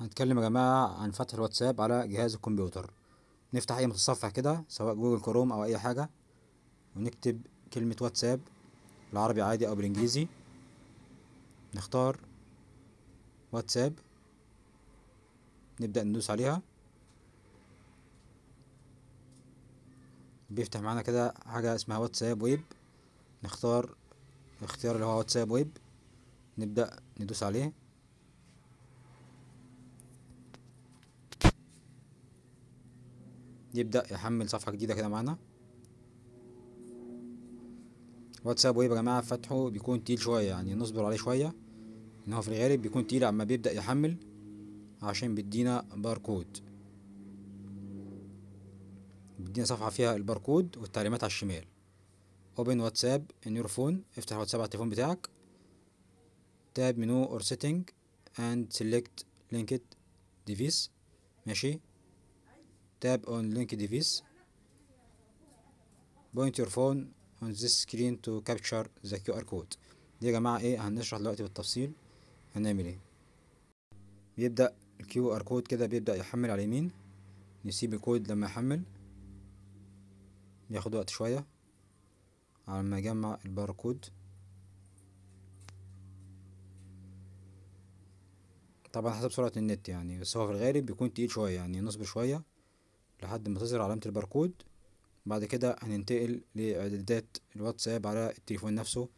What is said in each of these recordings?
هنتكلم يا جماعة عن فتح الواتساب على جهاز الكمبيوتر. نفتح أي متصفح كده سواء Google Chrome أو أي حاجة ونكتب كلمة واتساب بالعربي عادي أو بالإنجليزي. نختار واتساب. نبدأ ندوس عليها. بيفتح معانا كده حاجة اسمها واتساب ويب. نختار الاختيار اللي هو واتساب ويب. نبدأ ندوس عليه. يبدأ يحمل صفحة جديدة كده معانا. واتساب ويب يا جماعة فتحه بيكون تقيل شوية يعني نصبر عليه شوية. إن هو في الغالب بيكون تقيل عما بيبدأ يحمل عشان بيدينا باركود بيدينا صفحة فيها الباركود والتعليمات على الشمال. open واتساب in your phone افتح واتساب على التليفون بتاعك. تاب منو or setting and select linked device. ماشي؟ Tap on link device. Point your phone on this screen to capture the QR code. دي يا جماعة إيه هنشرح دلوقتي بالتفصيل. هنعمل إيه؟ بيبدأ ال QR كود كده بيبدأ يحمل على اليمين. نسيب الكود لما يحمل. بياخد وقت شوية على ما يجمع الباركود طبعا حسب سرعة النت يعني بس هو في الغالب بيكون تقيل شوية يعني نصبر شوية. لحد ما تظهر علامة الباركود. بعد كده هننتقل لإعدادات الواتساب على التليفون نفسه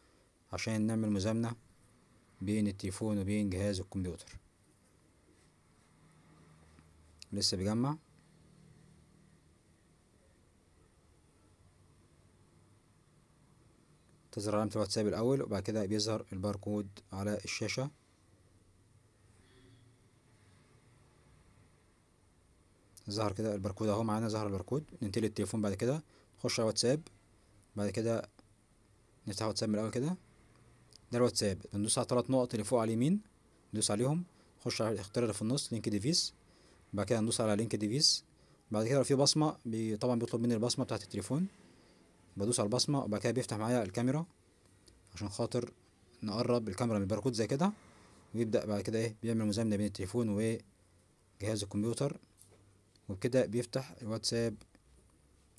عشان نعمل مزامنة بين التليفون وبين جهاز الكمبيوتر. لسه بيجمع. تظهر علامة الواتساب الأول وبعد كده بيظهر الباركود على الشاشة. ظهر كده الباركود اهو معانا ظهر الباركود ننتقل التليفون بعد كده نخش على واتساب بعد كده نفتح واتساب من الأول كده ده الواتساب بندوس على ثلاث نقط اللي فوق على اليمين ندوس عليهم نخش على الاختيار اللي في النص Linked Devices بعد كده ندوس على Linked Devices بعد كده لو في بصمة بي... طبعا بيطلب مني البصمة بتاعة التليفون بدوس على البصمة وبعد كده بيفتح معايا الكاميرا عشان خاطر نقرب الكاميرا من الباركود زي كده ويبدأ بعد كده إيه بيعمل مزامنة بين التليفون وجهاز الكمبيوتر. وبكده بيفتح الواتساب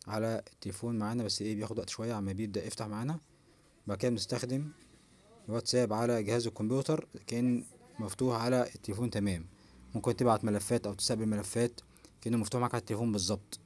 على التليفون معانا بس إيه بياخد وقت شوية عما بيبدأ يفتح معانا. بعد كده بنستخدم الواتساب على جهاز الكمبيوتر كأن مفتوح على التليفون تمام. ممكن تبعت ملفات أو تستقبل ملفات كأنه مفتوح معاك على التليفون بالظبط.